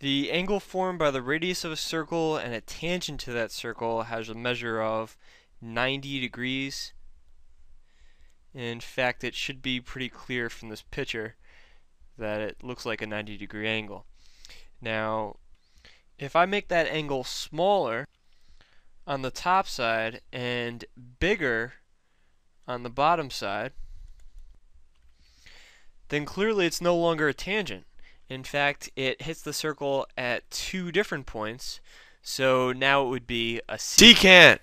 The angle formed by the radius of a circle and a tangent to that circle has a measure of 90 degrees. In fact, it should be pretty clear from this picture that it looks like a 90 degree angle. Now, if I make that angle smaller on the top side and bigger on the bottom side, then clearly it's no longer a tangent. In fact, it hits the circle at two different points, so now it would be a secant.